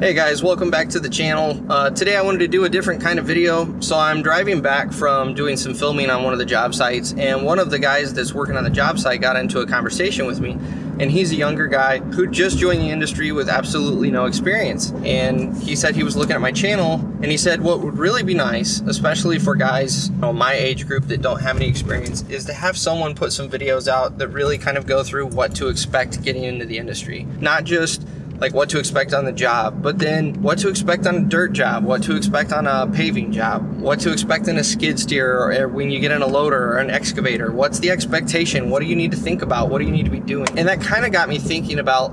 Hey guys, welcome back to the channel. Uh, today I wanted to do a different kind of video. So I'm driving back from doing some filming on one of the job sites and one of the guys that's working on the job site got into a conversation with me and he's a younger guy who just joined the industry with absolutely no experience. And he said he was looking at my channel and he said what would really be nice, especially for guys you know, my age group that don't have any experience, is to have someone put some videos out that really kind of go through what to expect getting into the industry. Not just like what to expect on the job, but then what to expect on a dirt job, what to expect on a paving job, what to expect in a skid steer or when you get in a loader or an excavator. What's the expectation? What do you need to think about? What do you need to be doing? And that kind of got me thinking about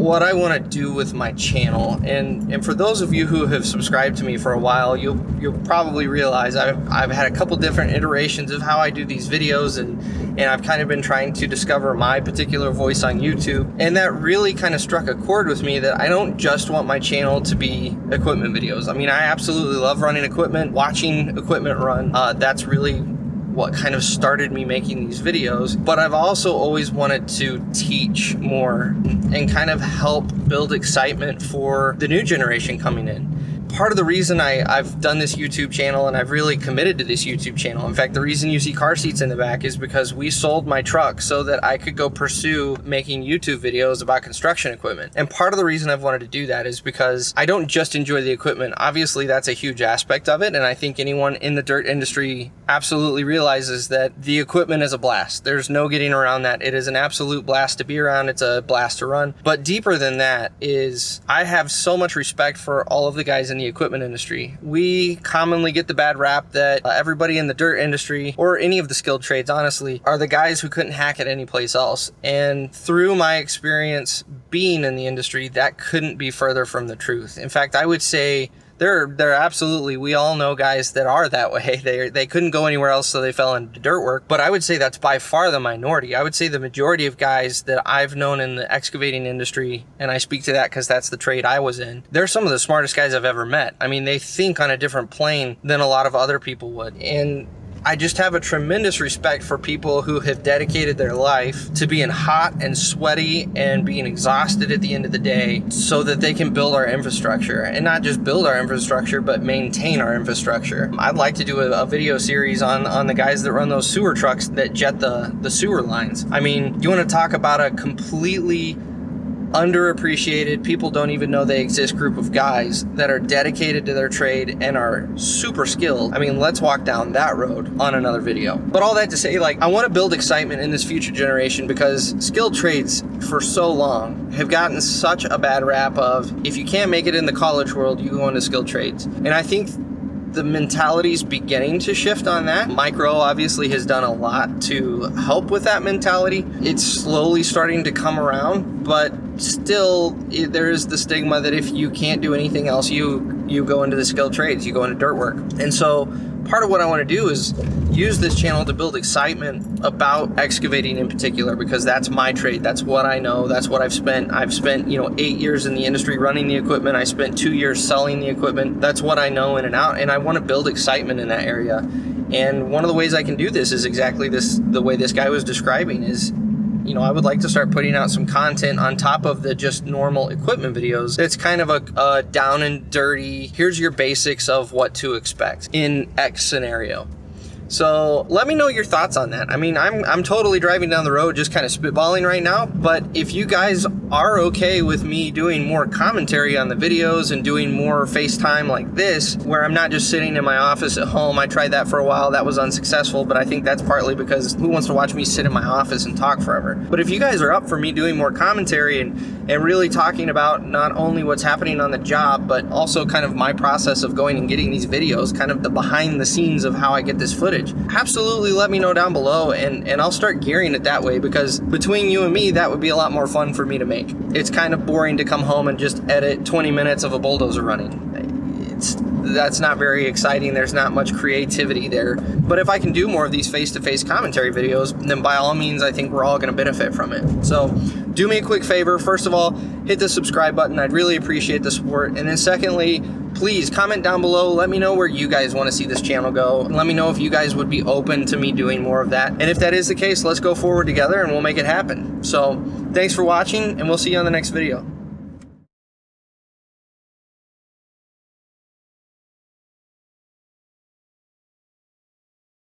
what I want to do with my channel. And and for those of you who have subscribed to me for a while, you'll you'll probably realize I've I've had a couple different iterations of how I do these videos and and I've kind of been trying to discover my particular voice on YouTube. And that really kind of struck a chord with me that I don't just want my channel to be equipment videos. I mean, I absolutely love running equipment, watching equipment run. Uh, that's really what kind of started me making these videos. But I've also always wanted to teach more and kind of help build excitement for the new generation coming in part of the reason I, I've done this YouTube channel and I've really committed to this YouTube channel. In fact, the reason you see car seats in the back is because we sold my truck so that I could go pursue making YouTube videos about construction equipment. And part of the reason I've wanted to do that is because I don't just enjoy the equipment. Obviously, that's a huge aspect of it. And I think anyone in the dirt industry absolutely realizes that the equipment is a blast. There's no getting around that. It is an absolute blast to be around. It's a blast to run. But deeper than that is I have so much respect for all of the guys in the equipment industry. We commonly get the bad rap that uh, everybody in the dirt industry or any of the skilled trades, honestly, are the guys who couldn't hack it anyplace else. And through my experience being in the industry, that couldn't be further from the truth. In fact, I would say there there absolutely we all know guys that are that way. They they couldn't go anywhere else so they fell into dirt work. But i would say that's by far the minority. I would say the majority of guys that i've known in the excavating industry and i speak to that because that's the trade i was in they're some of the smartest guys i've ever met. I mean they think on a different plane than a lot of other people would. And I just have a tremendous respect for people who have dedicated their life to being hot and sweaty and being exhausted at the end of the day so that they can build our infrastructure and not just build our infrastructure but maintain our infrastructure. I'd like to do a, a video series on on the guys that run those sewer trucks that jet the the sewer lines. I mean, you want to talk about a completely underappreciated, people don't even know they exist group of guys that are dedicated to their trade and are super skilled. I mean, let's walk down that road on another video. But all that to say, like, I want to build excitement in this future generation because skilled trades for so long have gotten such a bad rap of if you can't make it in the college world, you go into skilled trades. And I think the mentality is beginning to shift on that. Mike Rowe obviously has done a lot to help with that mentality. It's slowly starting to come around, but still it, there is the stigma that if you can't do anything else, you you go into the skilled trades, you go into dirt work. And so part of what I want to do is use this channel to build excitement about excavating in particular because that's my trade. That's what I know. That's what I've spent. I've spent, you know, eight years in the industry running the equipment. I spent two years selling the equipment. That's what I know in and out. And I want to build excitement in that area. And one of the ways I can do this is exactly this the way this guy was describing is you know, I would like to start putting out some content on top of the just normal equipment videos. It's kind of a, a down and dirty, here's your basics of what to expect in X scenario. So let me know your thoughts on that. I mean, I'm, I'm totally driving down the road just kind of spitballing right now, but if you guys are okay with me doing more commentary on the videos and doing more FaceTime like this, where I'm not just sitting in my office at home, I tried that for a while, that was unsuccessful, but I think that's partly because who wants to watch me sit in my office and talk forever? But if you guys are up for me doing more commentary and, and really talking about not only what's happening on the job, but also kind of my process of going and getting these videos, kind of the behind the scenes of how I get this footage, absolutely let me know down below and, and I'll start gearing it that way because between you and me, that would be a lot more fun for me to make. It's kind of boring to come home and just edit 20 minutes of a bulldozer running. It's, that's not very exciting. There's not much creativity there. But if I can do more of these face-to-face commentary videos, then by all means, I think we're all going to benefit from it. So do me a quick favor. First of all, hit the subscribe button. I'd really appreciate the support. And then secondly, please comment down below. Let me know where you guys want to see this channel go. Let me know if you guys would be open to me doing more of that. And if that is the case, let's go forward together and we'll make it happen. So thanks for watching and we'll see you on the next video.